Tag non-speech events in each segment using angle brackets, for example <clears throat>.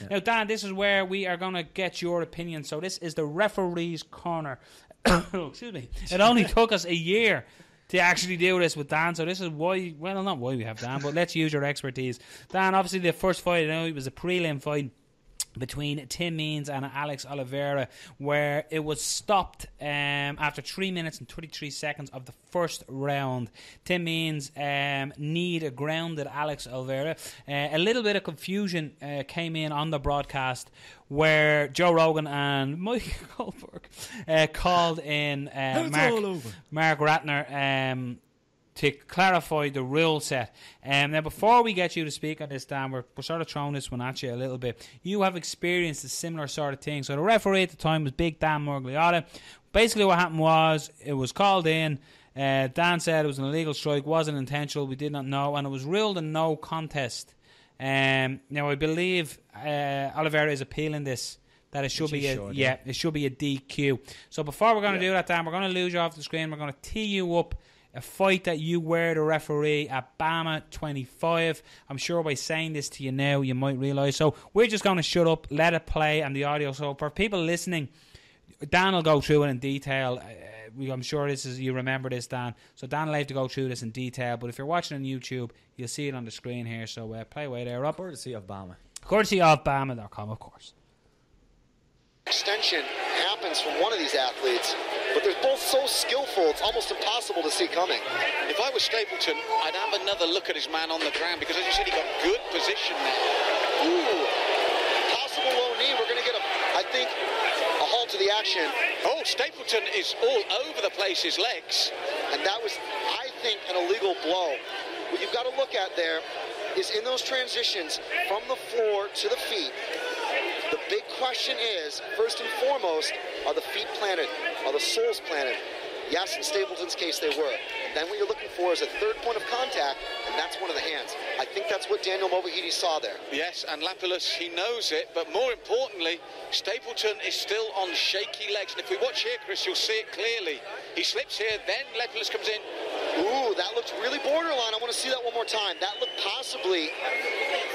Yeah. Now, Dan, this is where we are going to get your opinion. So, this is the referee's corner. <coughs> Oh, excuse me. It only <laughs> took us a year to actually do this with Dan. So this is why, well, not why we have Dan, but let's use your expertise. Dan, obviously the first fight, I know it was a prelim fight between Tim Means and Alex Oliveira, where it was stopped um, after three minutes and 23 seconds of the first round. Tim Means um, need grounded Alex Oliveira. Uh, a little bit of confusion uh, came in on the broadcast where Joe Rogan and <laughs> Mike Goldberg uh, called in uh, Marc, Marc Ratner. Um, to clarify the rule set. Um, now, before we get you to speak on this, Dan, we're, we're sort of throwing this one at you a little bit. You have experienced a similar sort of thing. So the referee at the time was Big Dan Miragliotta. Basically, what happened was it was called in. Uh, Dan said it was an illegal strike, wasn't intentional. We did not know, and it was ruled a no contest. Um, now, I believe uh, Oliveira is appealing this that it should Which be a should, yeah, yeah, it should be a DQ. So before we're going to yeah. do that, Dan, we're going to lose you off the screen. We're going to tee you up a fight that you were the referee at BAMMA 25. I'm sure by saying this to you now, you might realise. So we're just going to shut up, let it play, and the audio. So for people listening, Dan will go through it in detail. Uh, I'm sure this is you remember this, Dan. So Dan will have to go through this in detail. But if you're watching on YouTube, you'll see it on the screen here. So uh, play away there, Rob. Courtesy of BAMMA. Courtesy of BAMMA.com, of course extension happens from one of these athletes, but they're both so skillful, it's almost impossible to see coming. If I was Stapleton, I'd have another look at his man on the ground because, as you said, he got good position there. Ooh, possible low knee. We're going to get, a, I think, a halt to the action. Oh, Stapleton is all over the place, his legs. And that was, I think, an illegal blow. What you've got to look at there is in those transitions from the floor to the feet, big question is, first and foremost, are the feet planted? Are the soles planted? Yes, in Stapleton's case, they were. Then what you're looking for is a third point of contact, and that's one of the hands. I think that's what Daniel Movahedi saw there. Yes, and Lapilus, he knows it, but more importantly, Stapleton is still on shaky legs. And if we watch here, Chris, you'll see it clearly. He slips here, then Lapilus comes in. Ooh, that looked really borderline. I want to see that one more time. That looked possibly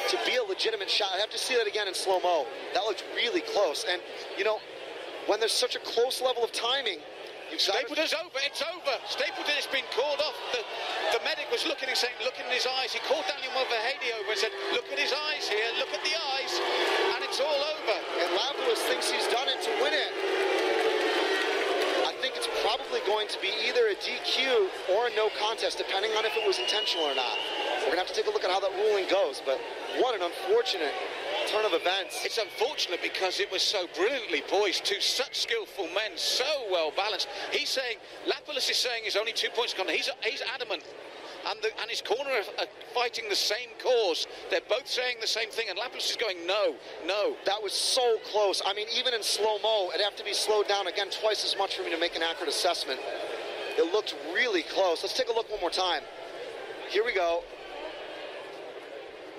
to be a legitimate shot. I have to see that again in slow mo. That looked really close. And, you know, when there's such a close level of timing, You've Stapleton's over. It's over. Stapleton has been called off. The, the medic was looking and saying, look in his eyes. He called Daniel Movahedi over and said, look at his eyes here. Look at the eyes. And it's all over. And Lapilus thinks he's done it to win it. I think it's probably going to be either a DQ or a no contest, depending on if it was intentional or not. We're going to have to take a look at how that ruling goes. But what an unfortunate turn of events. It's unfortunate because it was so brilliantly poised. Two such skillful men, so well balanced. He's saying, Lapilus is saying he's only two points gone. He's, he's adamant. And, the, and his corner are, are, fighting the same cause. They're both saying the same thing, and Lapilus is going, no, no. That was so close. I mean, even in slow-mo, it'd have to be slowed down again twice as much for me to make an accurate assessment. It looked really close. Let's take a look one more time. Here we go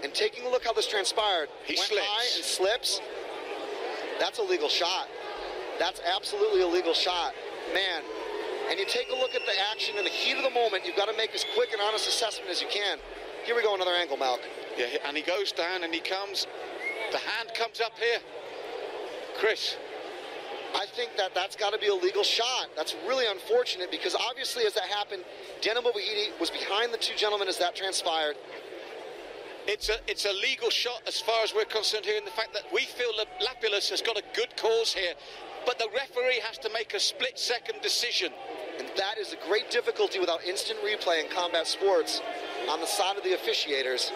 and taking a look how this transpired, he went slips. high and slips. That's a legal shot. That's absolutely a legal shot, man. And you take a look at the action in the heat of the moment. You've got to make as quick and honest assessment as you can. Here we go, another angle, Malk. Yeah, and he goes down and he comes. The hand comes up here. Chris, I think that that's got to be a legal shot. That's really unfortunate because obviously, as that happened, Daniel Movahedi was behind the two gentlemen as that transpired. It's a, it's a legal shot as far as we're concerned here in the fact that we feel that Lapilus has got a good cause here. But the referee has to make a split second decision. And that is a great difficulty without instant replay in combat sports on the side of the officiators.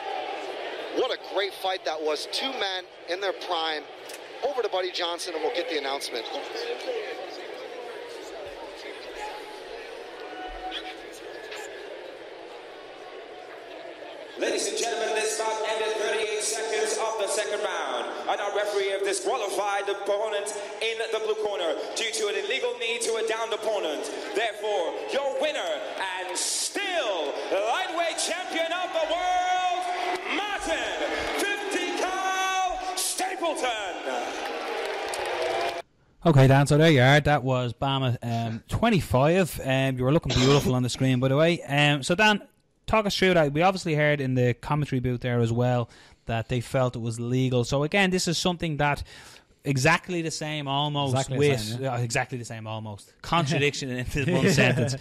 What a great fight that was. Two men in their prime. Over to Buddy Johnson and we'll get the announcement. Ladies and gentlemen, this bout ended 38 seconds of the second round. And our referee have disqualified the opponent in the blue corner due to an illegal knee to a downed opponent. Therefore, your winner and still lightweight champion of the world, Martin 50 Cal Stapleton. Okay, Dan. So there you are. That was BAMMA um, 25. Um, you were looking beautiful on the screen, by the way. Um, so Dan, talk us through that. We obviously heard in the commentary booth there as well that they felt it was legal. So again, this is something that exactly the same almost Exactly the with same, uh, exactly the same almost. <laughs> Contradiction in one sentence.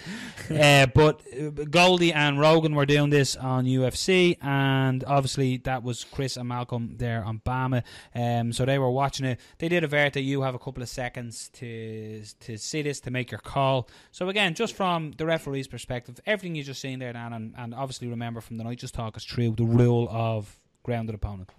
Uh, but uh, Goldie and Rogan were doing this on UFC and obviously that was Chris and Malcolm there on BAMMA. Um, so they were watching it. They did avert that you have a couple of seconds to to see this to make your call. So again just from the referee's perspective everything you just seen there Dan and, and obviously remember from the night just talk is true the rule of grounded opponent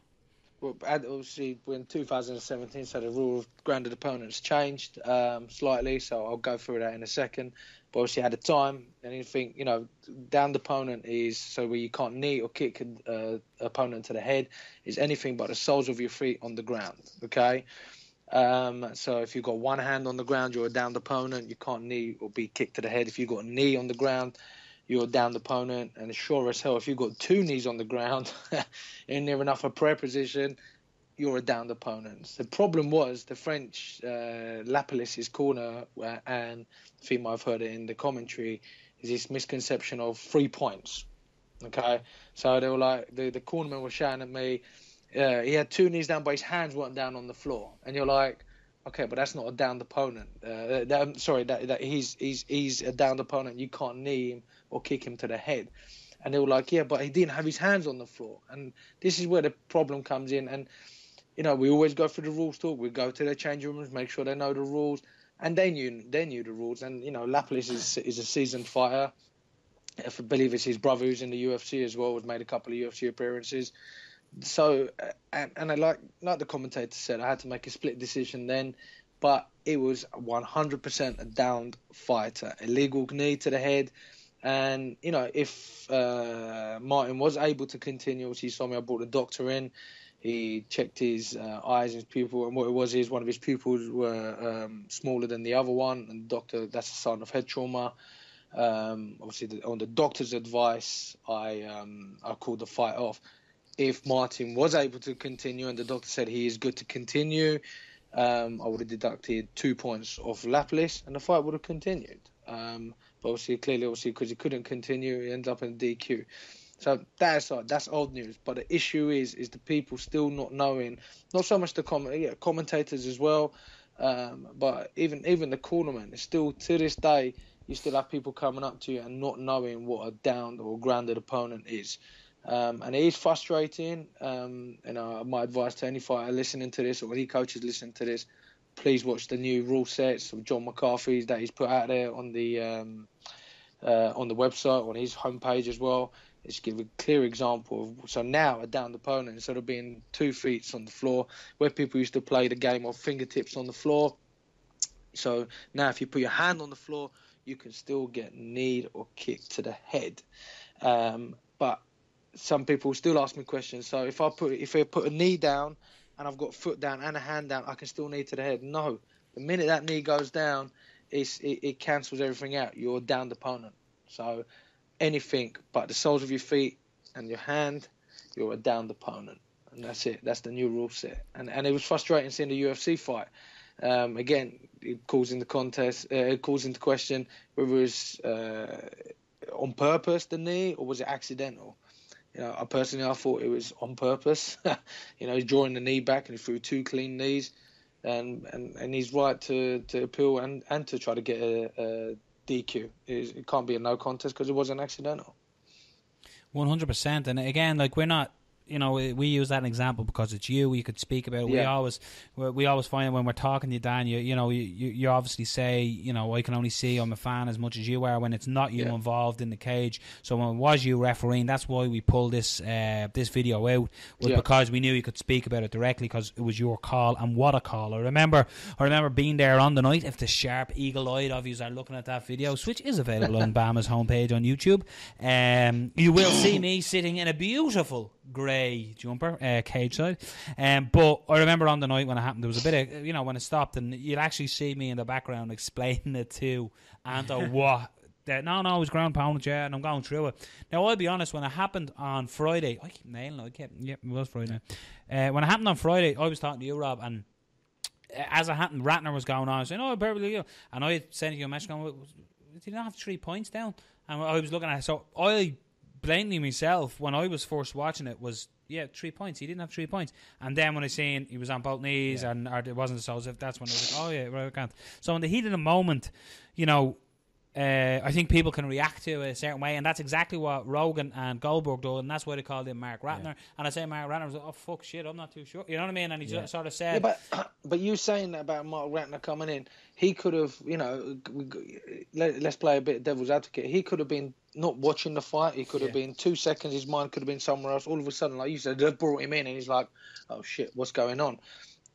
Well, obviously, when 2017, so the rule of grounded opponents changed um, slightly. So I'll go through that in a second. But obviously, at the time, anything you know, downed opponent is so where you can't knee or kick an uh, opponent to the head is anything but the soles of your feet on the ground. Okay. Um, so if you've got one hand on the ground, you're a downed opponent. You can't knee or be kicked to the head. If you've got a knee on the ground, you're a downed opponent. And sure as hell, if you've got two knees on the ground <laughs> in near enough a prayer position, you're a downed opponent. The problem was the French uh, corner, uh, and I think I've heard it in the commentary, is this misconception of three points. Okay, so they were like the the cornerman was shouting at me. Uh, he had two knees down, but his hands weren't down on the floor, and you're like, okay, but that's not a downed opponent. Uh, that, sorry, that, that he's he's he's a downed opponent. You can't knee him or kick him to the head. And they were like, yeah, but he didn't have his hands on the floor, and this is where the problem comes in. And you know, we always go through the rules talk. We go to the changing rooms, make sure they know the rules, and they knew they knew the rules. And you know, Lapilus is is a seasoned fighter. If I believe it's his brother who's in the UFC as well, has made a couple of UFC appearances. So, uh, and, and I like like the commentator said, I had to make a split decision then, but it was 100% a downed fighter, illegal knee to the head. And you know, if uh, Martin was able to continue, saw me, I brought the doctor in he checked his uh, eyes, his pupil, and what it was is one of his pupils were um, smaller than the other one, and the doctor that's a sign of head trauma. Um, obviously, the, on the doctor's advice, I um, I called the fight off. If Martin was able to continue, and the doctor said he is good to continue, um, I would have deducted two points off Lapilus, and the fight would have continued. Um, obviously, clearly, obviously, because he couldn't continue, he ended up in DQ. So that's that's old news. But the issue is is the people still not knowing, not so much the com- yeah, commentators as well, um, but even even the cornerman. It's still to this day you still have people coming up to you and not knowing what a downed or grounded opponent is. Um, and it is frustrating. Um, you know, my advice to any fighter listening to this or any coaches listening to this, please watch the new rule sets of John McCarthy's that he's put out there on the um, uh, on the website on his homepage as well. It's give a clear example of so now a downed opponent instead of being two feet on the floor, where people used to play the game of fingertips on the floor. So now if you put your hand on the floor, you can still get kneed or kicked to the head. Um, but some people still ask me questions. So if I put if I put a knee down and I've got foot down and a hand down, I can still knee to the head. No, the minute that knee goes down, it, it cancels everything out. You're a downed opponent. So anything but the soles of your feet and your hand, you're a downed opponent. And that's it. That's the new rule set. And and it was frustrating seeing the UFC fight. Um, again, it calls into contest. Uh, it calls into question whether it was uh, on purpose the knee or was it accidental. You know, I personally I thought it was on purpose. <laughs> you know, he's drawing the knee back and he threw two clean knees, and and, and he's right to, to appeal and, and to try to get a, a DQ. It, it can't be a no contest because it wasn't accidental. One hundred percent, and again, like we're not. You know, we use that an example because it's you. You could speak about it. We always, we always find when we're talking to you, Dan. You, you know, you, you obviously say, you know, I can only see I'm a fan as much as you are when it's not you Yeah. involved in the cage. So when it was you refereeing, that's why we pulled this uh, this video out was Yeah. because we knew you could speak about it directly because it was your call and what a call. I remember, I remember being there on the night. If the sharp eagle eyed of you are looking at that video, which is available on <laughs> BAMMA's homepage on YouTube, um, you will see me sitting in a beautiful grey jumper, uh, cage side. Um, but I remember on the night when it happened, there was a bit of, you know, when it stopped, and you'd actually see me in the background explaining it to Anto <laughs> what. That, no, no, it was ground pound, yeah, and I'm going through it. Now, I'll be honest, when it happened on Friday, I keep nailing it, I kept, yeah, it was Friday. Uh, when it happened on Friday, I was talking to you, Rob, and uh, as it happened, Ratner was going on, saying, "Oh, perfectly good," and I sent you a message going, "Did he not have three points down?" And I was looking at it, so I blatantly myself when I was first watching it was yeah, three points. He didn't have three points. And then when I seen he was on both knees Yeah. and or it wasn't so if that's when I was like, oh yeah, right, I can't. So in the heat of the moment, you know, uh, I think people can react to it a certain way, and that's exactly what Rogan and Goldberg do, and that's why they called him Marc Ratner. And I say Marc Ratner was like, oh fuck shit, I'm not too sure. You know what I mean? And he Yeah. sort of Yeah, said, but <clears throat> but you saying that about Marc Ratner coming in, he could have, you know, g- g- let, let's play a bit of devil's advocate. He could have been not watching the fight. He could have Yeah. been two seconds. His mind could have been somewhere else. All of a sudden, like you said, they brought him in, and he's like, "Oh shit, what's going on?"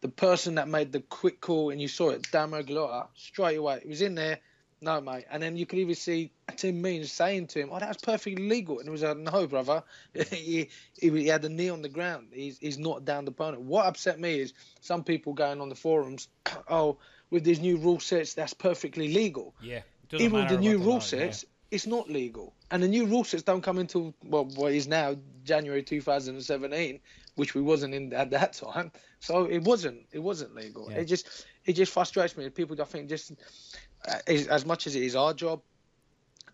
The person that made the quick call, and you saw it, Dan Miragliotta, straight away, he was in there. No, mate. And then you could even see Tim Means saying to him, "Oh, that's perfectly legal." And he was like, "No, brother. <laughs> he, he, had the knee on the ground. He's he's not down the opponent." What upset me is some people going on the forums, <clears throat> "Oh, with these new rule sets, that's perfectly legal." yeah, Even with the new rule sets, it's not legal. And the new rule sets don't come until well, what is now January 2017, which we wasn't in at that time. So it wasn't it wasn't legal. Yeah. It just it just frustrates me. People, I think, just uh, is, as much as it is our job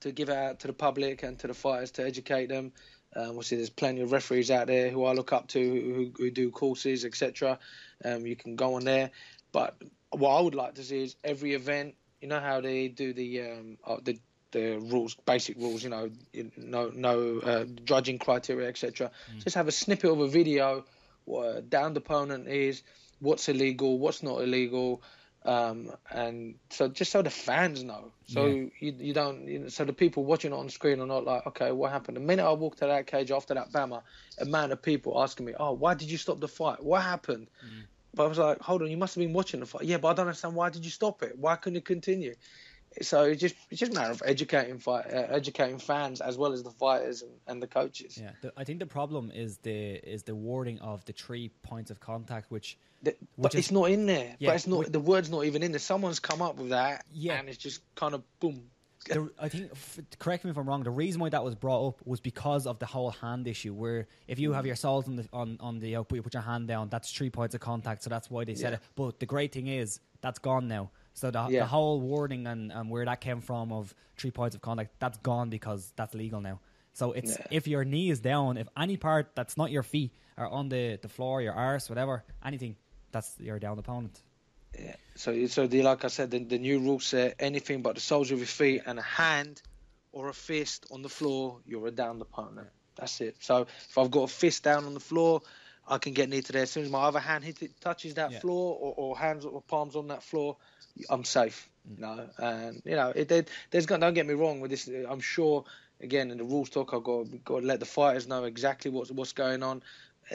to give out to the public and to the fighters to educate them. Um, obviously, there's plenty of referees out there who I look up to who, who do courses, etc. Um, you can go on there. But what I would like to see is every event. You know how they do the um, uh, the the rules, basic rules. You know, no no uh, judging criteria, etc. Just have a snippet of a video. What a downed opponent is, what's illegal, what's not illegal, um, and so just so the fans know, so Yeah. you you don't, you know, so the people watching it on screen are not like, okay, what happened? The minute I walked to that cage after that BAMMA, a man of people asking me, oh, why did you stop the fight? What happened? But I was like, hold on, you must have been watching the fight. Yeah, but I don't understand why did you stop it? Why couldn't it continue? So it's just it's just a matter of educating fight, uh, educating fans as well as the fighters and, and the coaches. Yeah, the, I think the problem is the is the wording of the three points of contact, which The- Which but is- it's not in there. Yeah, but it's not. which- the word's not even in there. Someone's come up with that. Yeah. and it's just kind of boom. <laughs> the, I think, f- correct me if I'm wrong. The reason why that was brought up was because of the whole hand issue, where if you have your salt on the on on the output, you put your hand down. That's three points of contact, so that's why they said Yeah. it. But the great thing is that's gone now. So the, Yeah. the whole wording and, and where that came from of three points of contact, that's gone because that's legal now. So it's Yeah. if your knee is down, if any part that's not your feet are on the, the floor, your arse, whatever, anything, that's your down opponent. Yeah. So so the like I said, the, the new rule set anything but the soles of your feet and a hand or a fist on the floor, you're a downed opponent. That's it. So if I've got a fist down on the floor, I can get near to there. As soon as my other hand hit it, touches that Yeah. floor or, or hands or palms on that floor, I'm safe. Mm. You know, and you know, it, there- there's got. Don't get me wrong with this. Uh, I'm sure. Again, in the rules talk, I've got, got to let the fighters know exactly what's what's going on.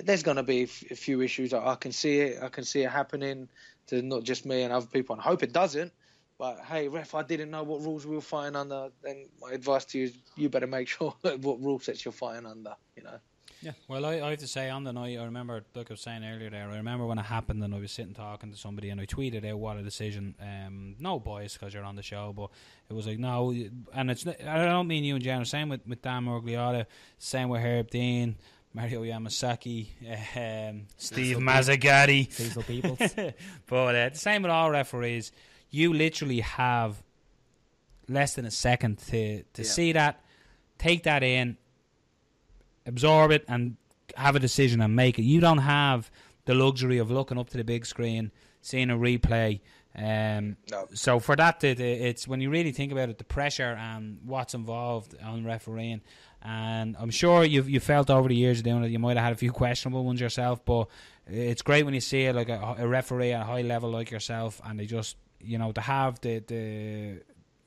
There's going to be a few issues. I I can see it. I can see it happening to not just me and other people. And I hope it doesn't. But hey, ref, I didn't know what rules we were fighting under. Then my advice to you is you better make <laughs> sure what rule sets you're fighting under. You know. Yeah, well, I, I have to say on the night, I remember, like I was saying earlier there, I remember when it happened and I was sitting talking to somebody and I tweeted out what a decision. Um, no boys because you're on the show, but it was like no, and it's not- I don't mean you and Jen. Same with with Dan Miragliotta, same with Herb Dean, Mario Yamasaki, um, Steve Mazzagatti. Cecil Peoples. <laughs> but uh, the same with all referees. You literally have less than a second to to Yeah. see that, take that in, absorb it, and have a decision and make it. You don't have the luxury of looking up to the big screen, seeing a replay. Um, No. So for that, it, it's when you really think about it, the pressure and what's involved on refereeing. And I'm sure you've you felt over the years doing it, you might have had a few questionable ones yourself, but it's great when you see it like a, a referee at a high level like yourself, and they just you know to have the the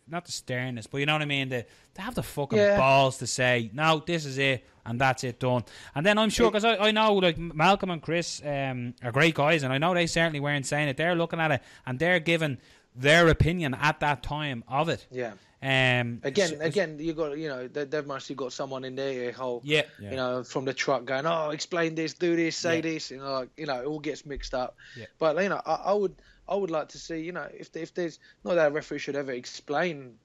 not the sternness, but you know what I mean. The to have the fucking Yeah. balls to say no, this is it, and that's it done. And then I'm sure because I, I know like Malcolm and Chris um, are great guys, and I know they certainly weren't saying it. They're looking at it and they're giving their opinion at that time of it. Yeah. Um, Again, so- again, you got you know they, they've mostly got someone in their ear hole. yeah, Yeah. You know, from the truck going, oh, explain this, do this, say Yeah. this. You know, like you know, it all gets mixed up. Yeah. But you know, I, I would I would like to see you know if if there's not that a referee should ever explain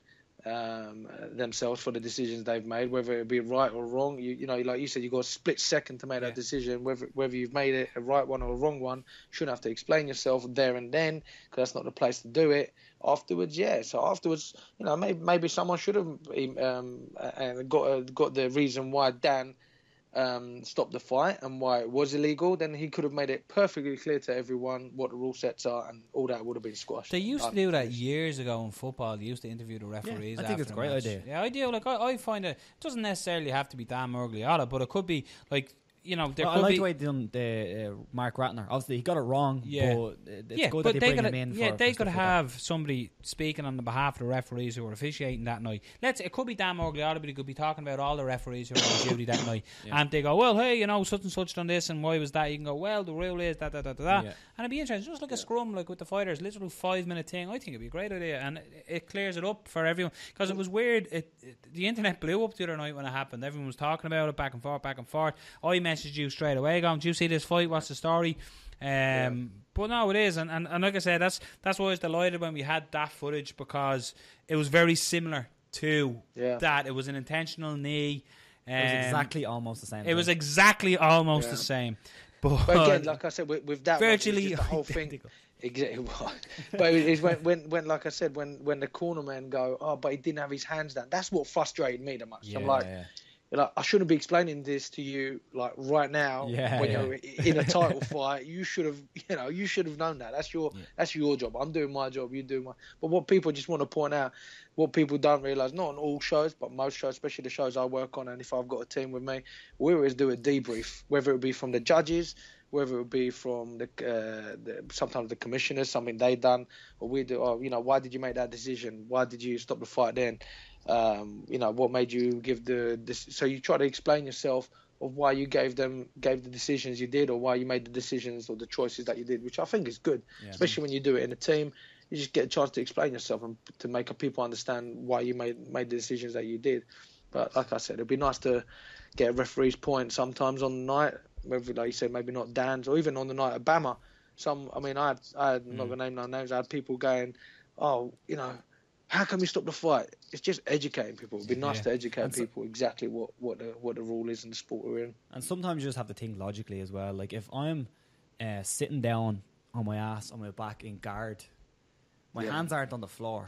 um, themselves for the decisions they've made, whether it be right or wrong. You you know, like you said, you've got a split second to make Yeah. that decision. Whether whether you've made it a right one or a wrong one, you shouldn't have to explain yourself there and then because that's not the place to do it. Afterwards, yeah. So afterwards, you know, maybe maybe someone should have um, got uh, got the reason why Dan um, stop the fight and why it was illegal, then he could have made it perfectly clear to everyone what the rule sets are, and all that would have been squashed. They used to do that years ago in football. They used to interview the referees. I think it's a great match. idea. Yeah, I do. Like I, I find it, it doesn't necessarily have to be Dan Miragliotta, but it could be like you know there Well, I like be. the way they done the uh, Marc Ratner. Obviously, he got it wrong. Yeah. but it's yeah, good but that they they bring could him in. yeah they could stuff like have somebody speaking on the behalf of the referees who were officiating that night. Let's it could be Dan Miragliotta, but he could be talking about all the referees who were on <coughs> duty that night, and they go, well, hey, you know, such and such done this, and why was that? You can go, well, the rule is that, that, that, that. Yeah. and it'd be interesting, just like a scrum, like with the fighters, literal five minute thing. I think it'd be a great idea, and it, it clears it up for everyone because it was weird. It, it the internet blew up the other night when it happened. Everyone was talking about it back and forth, back and forth. I messaged you straight away, going, "Do you see this fight? What's the story?" Um, But no, it is, and, and, and like I said, that's that's why I was delighted when we had that footage because it was very similar to Yeah. that. It was an intentional knee. It was um, exactly almost the same. It was exactly almost Yeah. the same. But, But again, like I said, with, with that one, it was virtually just the whole thing. Exactly. but it's when, when, when, like I said, when, when the cornermen go, oh, but he didn't have his hands down. That's what frustrated me the most. Yeah, I'm like, yeah. You're like, I shouldn't be explaining this to you like right now Yeah, when yeah. you're in a title fight. You should have, you know, you should have known that. That's your, that's your job. I'm doing my job. You do my. But what people just want to point out, what people don't realize, not on all shows, but most shows, especially the shows I work on, and if I've got a team with me, we always do a debrief, whether it be from the judges, whether it would be from the, uh, the sometimes the commissioners, something they done, or we do, oh, you know, why did you make that decision? Why did you stop the fight then? Um, you know, what made you give the this? So you try to explain yourself of why you gave them gave the decisions you did, or why you made the decisions or the choices that you did, which I think is good, especially when you do it in a team. You just get a chance to explain yourself and to make people understand why you made made the decisions that you did. But like I said, it'd be nice to get a referee's point sometimes on the night, whether like you said, maybe not Dan's or even on the night of BAMMA. Some, I mean, I, had, I had, I'm not gonna name no names. I had people going, "Oh, you know, how can we stop the fight?" It's just educating people. It'd be nice Yeah. to educate And so- people exactly what what the what the rule is in the sport we're in. And sometimes you just have to think logically as well. Like if I'm uh, sitting down on my ass on my back in guard, my Yeah. hands aren't on the floor,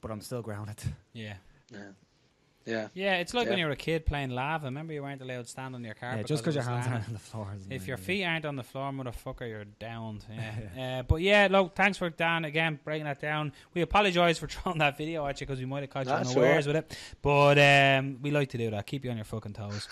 but I'm still grounded. yeah. Yeah, yeah, Yeah, it's like when you were a kid playing lava. Remember, you weren't allowed to stand on your car. Yeah, just because your hands aren't on the floor. doesn't If mean your you- feet aren't on the floor, motherfucker, you're downed. <laughs> Yeah. uh, but yeah, look, thanks for Dan again breaking that down. We apologise for <laughs> throwing that video at you because we might have caught you That's unawares all with it. But um, we like to do that. Keep you on your fucking toes.